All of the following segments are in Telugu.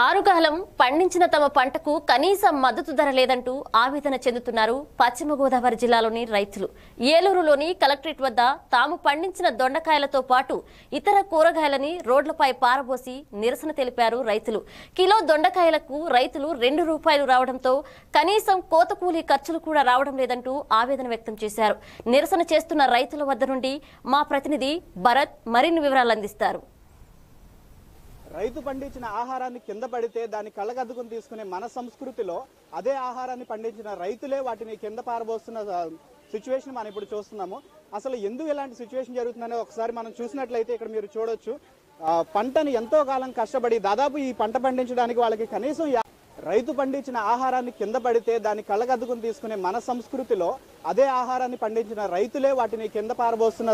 ఆరుగాలం పండించిన తమ పంటకు కనీస మద్దతు ధర లేదంటూ ఆవేదన చెందుతున్నారు పశ్చిమ గోదావరి జిల్లాలోని రైతులు. ఏలూరులోని కలెక్టరేట్ వద్ద తాము పండించిన దొండకాయలతో పాటు ఇతర కూరగాయలని రోడ్లపై పారబోసి నిరసన తెలిపారు రైతులు. కిలో దొండకాయలకు రైతులు రెండు రూపాయలు రావడంతో కనీసం కోత కూలీ ఖర్చులు కూడా రావడం లేదంటూ ఆవేదన వ్యక్తం చేశారు. నిరసన చేస్తున్న రైతుల వద్ద నుండి మా ప్రతినిధి భరత్ మరిన్ని వివరాలు అందిస్తారు. రైతు పండించిన ఆహారాన్ని కింద పడితే దాన్ని కళ్ళగద్దుకుని తీసుకునే మన సంస్కృతిలో అదే ఆహారాన్ని పండించిన రైతులే వాటిని కింద పారబోస్తున్న సిచ్యువేషన్ మనం ఇప్పుడు చూస్తున్నాము. అసలు ఎందుకు ఇలాంటి సిచ్యువేషన్ జరుగుతుందనే ఒకసారి మనం చూసినట్లయితే ఇక్కడ మీరు చూడొచ్చు. పంటను ఎంతో కాలం కష్టపడి దాదాపు ఈ పంట పండించడానికి వాళ్ళకి కనీసం రైతు పండించిన ఆహారాన్ని కింద పడితే దాన్ని కళ్ళగద్దుకుని తీసుకునే మన సంస్కృతిలో అదే ఆహారాన్ని పండించిన రైతులే వాటిని కింద పారబోస్తున్న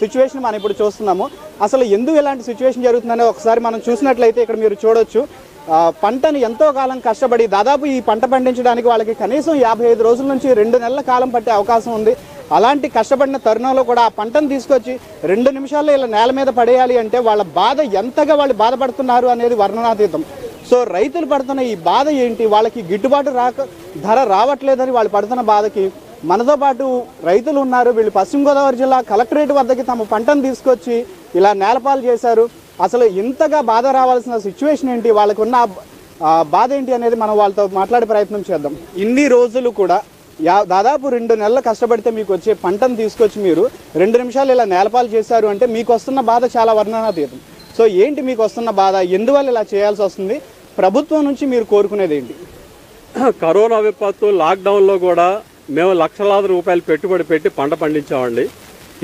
సిచ్యువేషన్ మనం ఇప్పుడు చూస్తున్నాము. అసలు ఎందుకు ఇలాంటి సిచ్యువేషన్ జరుగుతుందనే ఒకసారి మనం చూసినట్లయితే ఇక్కడ మీరు చూడొచ్చు. పంటను ఎంతో కాలం కష్టపడి దాదాపు ఈ పంట పండించడానికి వాళ్ళకి కనీసం యాభై ఐదు రోజుల నుంచి రెండు నెలల కాలం పట్టే అవకాశం ఉంది. అలాంటి కష్టపడిన తరుణంలో కూడా ఆ పంటను తీసుకొచ్చి రెండు నిమిషాల్లో ఇలా నేల మీద పడేయాలి అంటే వాళ్ళ బాధ ఎంతగా వాళ్ళు బాధపడుతున్నారు అనేది వర్ణనాతీతం. సో రైతులు పడుతున్న ఈ బాధ ఏంటి? వాళ్ళకి గిట్టుబాటు రాక ధర రావట్లేదని వాళ్ళు పడుతున్న బాధకి మనతో పాటు రైతులు ఉన్నారు. వీళ్ళు పశ్చిమ గోదావరి జిల్లా కలెక్టరేట్ వద్దకి తమ పంటను తీసుకొచ్చి ఇలా నేలపాలు చేశారు. అసలు ఇంతగా బాధ రావాల్సిన సిచ్యువేషన్ ఏంటి? వాళ్ళకు ఉన్న బాధ ఏంటి అనేది మనం వాళ్ళతో మాట్లాడే ప్రయత్నం చేద్దాం. ఇన్ని రోజులు కూడా యా దాదాపు రెండు నెలలు కష్టపడితే మీకు వచ్చే పంటను తీసుకొచ్చి మీరు రెండు నిమిషాలు ఇలా నేలపాలు చేశారు అంటే మీకు వస్తున్న బాధ చాలా వర్ణనాతీతం. సో ఏంటి మీకు వస్తున్న బాధ? ఎందువల్ల ఇలా చేయాల్సి వస్తుంది? ప్రభుత్వం నుంచి మీరు కోరుకునేది ఏంటి? కరోనా విపత్తు లాక్డౌన్లో కూడా మేము లక్షలాది రూపాయలు పెట్టుబడి పెట్టి పంట పండించామండి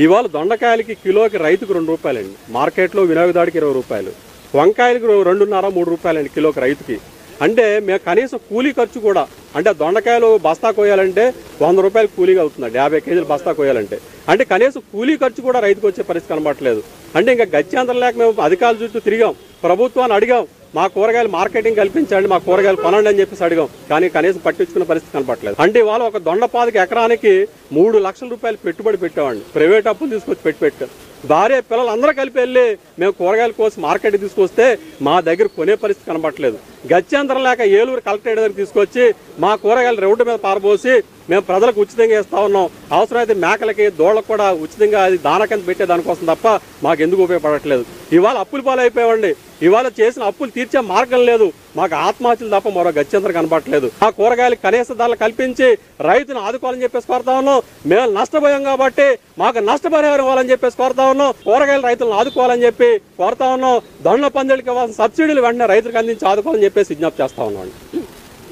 ఇవాళ దొండకాయలకి కిలోకి రైతుకు రెండు రూపాయలండి. మార్కెట్లో వినియోగదాడికి ఇరవై రూపాయలు. వంకాయలకు రెండున్నర మూడు రూపాయలండి కిలోకి రైతుకి. అంటే మేము కనీసం కూలీ ఖర్చు కూడా అంటే దొండకాయలు బస్తా కోయాలంటే వంద రూపాయలు కూలీగా అవుతుంది యాభై కేజీలు బస్తా కోయాలంటే. అంటే కనీసం కూలీ ఖర్చు కూడా రైతుకు వచ్చే పరిస్థితి కనబడట్లేదు. అంటే ఇంకా గత్యంతరం లేక మేము అధికారుల చుట్టూ తిరిగాం. ప్రభుత్వాన్ని అడిగాం. మా కూరగాయలు మార్కెటింగ్ కల్పించండి మా కూరగాయలు కొనండి అని చెప్పేసి అడిగాం. కానీ కనీసం పట్టించుకున్న పరిస్థితి కనపట్లేదు అంటే వాళ్ళు ఒక దొండపాదకి ఎకరానికి మూడు లక్షల రూపాయలు పెట్టుబడి పెట్టామండి ప్రైవేట్ అప్పులు తీసుకొచ్చి పెట్టి పెట్టారు. భార్య పిల్లలు అందరూ కలిపి వెళ్ళి మేము కూరగాయల కోసం మార్కెట్ తీసుకొస్తే మా దగ్గర కొనే పరిస్థితి కనబట్టలేదు గత్యంతరం లేక ఏలూరు కలెక్టరేట్ దగ్గర తీసుకొచ్చి మా కూరగాయలు రోడ్డు మీద పారబోసి మేము ప్రజలకు ఉచితంగా ఇస్తా ఉన్నాం. అవసరమైతే మేకలకి దోళ్ళకు కూడా ఉచితంగా అది దాన కింద పెట్టే దానికోసం తప్ప మాకు ఎందుకు ఉపయోగపడట్లేదు. ఇవాళ అప్పులు పాలైపోయామండి. ఇవాళ చేసిన అప్పులు తీర్చే మార్గం లేదు. మాకు ఆత్మహత్యలు తప్ప మరో గత్యంతరం కనపడలేదు ఆ కూరగాయలు కనీస ధరలు కల్పించి రైతును ఆదుకోవాలని చెప్పేసి కోరుతా ఉన్నాం. మేము నష్టపోయాం కాబట్టి మాకు నష్టపరిహారం ఇవ్వాలని చెప్పేసి కోరుతా ఉన్నాం. కూరగాయలు రైతులను ఆదుకోవాలని చెప్పి కోరుతా ఉన్నాం. దండ పందులకి ఇవ్వాల్సిన సబ్సిడీలు వెంటనే రైతులకు అందించి ఆదుకోవాలని చెప్పేసి విజ్ఞప్తి చేస్తా ఉన్నాం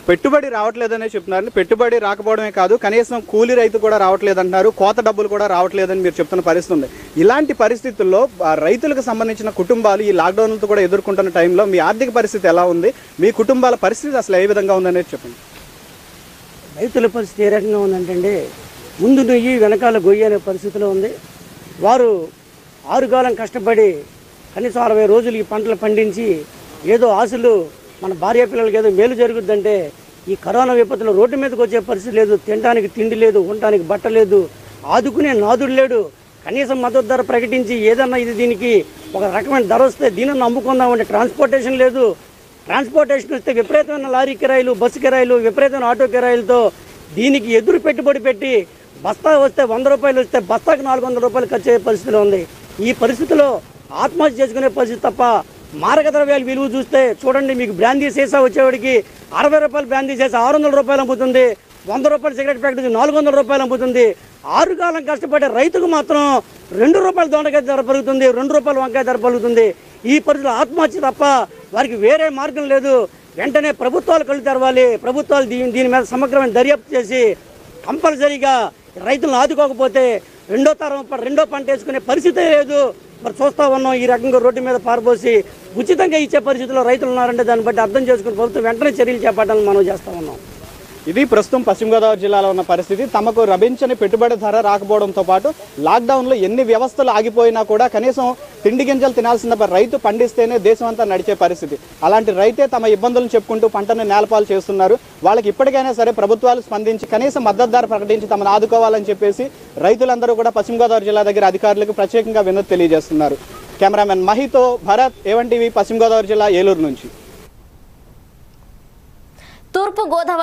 పెట్టుబడి రావట్లేదనే చెప్తున్నారు. పెట్టుబడి రాకపోవడమే కాదు కనీసం కూలీ రైతు కూడా రావట్లేదు అంటున్నారు కోత డబ్బులు కూడా రావట్లేదని మీరు చెప్తున్న పరిస్థితి ఉంది. ఇలాంటి పరిస్థితుల్లో రైతులకు సంబంధించిన కుటుంబాలు ఈ లాక్డౌన్లతో కూడా ఎదుర్కొంటున్న టైంలో మీ ఆర్థిక పరిస్థితి ఎలా ఉంది? మీ కుటుంబాల పరిస్థితి అసలు ఏ విధంగా ఉందనేది చెప్పండి. రైతుల పరిస్థితి ఏ రకంగా ఉందంటే ముందు నుయ్యి వెనకాల గొయ్యి అనే పరిస్థితిలో ఉంది. వారు ఆరుగాలం కష్టపడి కనీసం అరవై రోజులు ఈ పంటలు పండించి ఏదో ఆశలు మన భార్య పిల్లలకి ఏదో మేలు జరుగుద్దంటే ఈ కరోనా విపత్తులో రోడ్డు మీదకి వచ్చే పరిస్థితి లేదు తినడానికి తిండి లేదు ఉండటానికి బట్ట లేదు. ఆదుకునే నాదుడు లేడు. కనీసం మద్దతు ధర ప్రకటించి ఏదన్నా ఇది దీనికి ఒక రకమైన ధర వస్తే దీనిని నమ్ముకుందామంటే ట్రాన్స్పోర్టేషన్ లేదు. ట్రాన్స్పోర్టేషన్ వస్తే విపరీతమైన లారీ కిరాయిలు బస్సు కిరాయిలు విపరీతమైన ఆటో కిరాయిలతో దీనికి ఎదురు పెట్టుబడి పెట్టి బస్తా వస్తే వంద రూపాయలు వస్తే బస్తాకి నాలుగు వందల రూపాయలు ఖర్చు అయ్యే పరిస్థితిలో ఉంది. ఈ పరిస్థితిలో ఆత్మహత్య చేసుకునే పరిస్థితి తప్ప మారకద్రవ్యాలు విలువ చూస్తే చూడండి మీకు బ్రాందీ సీసా వచ్చేవాడికి అరవై రూపాయలు బ్రాందీ సీసా ఆరు వందల రూపాయలు అమ్ముతుంది. వంద రూపాయల సిగరెట్ ప్యాకెట్ నాలుగు వందల రూపాయలు అమ్ముతుంది. ఆరు కాలం కష్టపడే రైతుకు మాత్రం రెండు రూపాయల దొండకాయ ధర పెరుగుతుంది రెండు రూపాయల వంకాయ ధర పెరుగుతుంది. ఈ పరిస్థితిలో ఆత్మహత్య తప్ప వారికి వేరే మార్గం లేదు. వెంటనే ప్రభుత్వాలు కళ్ళు తెరవాలి. ప్రభుత్వాలు దీని దీని మీద సమగ్రమైన దర్యాప్తు చేసి కంపల్సరీగా రైతులను ఆదుకోకపోతే రెండో తరం రెండో పంట వేసుకునే పరిస్థితే లేదు. మరి చూస్తా ఉన్నాం ఈ రకంగా రోడ్డు మీద పారబోసి ఉచితంగా ఇచ్చే పరిస్థితిలో రైతులు ఉన్నారంటే దాన్ని బట్టి అర్థం చేసుకుని ప్రభుత్వం వెంటనే చర్యలు చేపట్టాలని మనం చేస్తా ఉన్నాం. ఇది ప్రస్తుతం పశ్చిమ గోదావరి జిల్లాలో ఉన్న పరిస్థితి. తమకు లభించని పెట్టుబడి ధర రాకపోవడంతో పాటు లాక్డౌన్లో ఎన్ని వ్యవస్థలు ఆగిపోయినా కూడా కనీసం తిండి గింజలు తినాల్సిన రైతు పండిస్తేనే దేశం అంతా నడిచే పరిస్థితి. అలాంటి రైతే తమ ఇబ్బందులను చెప్పుకుంటూ పంటను నేలపాలు చేస్తున్నారు. వాళ్ళకి ఇప్పటికైనా సరే ప్రభుత్వాలు స్పందించి కనీసం మద్దతు ధర ప్రకటించి తమను ఆదుకోవాలని చెప్పేసి రైతులందరూ కూడా పశ్చిమ గోదావరి జిల్లా దగ్గర అధికారులకు ప్రత్యేకంగా వినతి తెలియజేస్తున్నారు. Cameraman మహితో Bharat A one TV Paschima Godavari జిల్లా ఏలూరు నుంచి. తూర్పు గోదావరి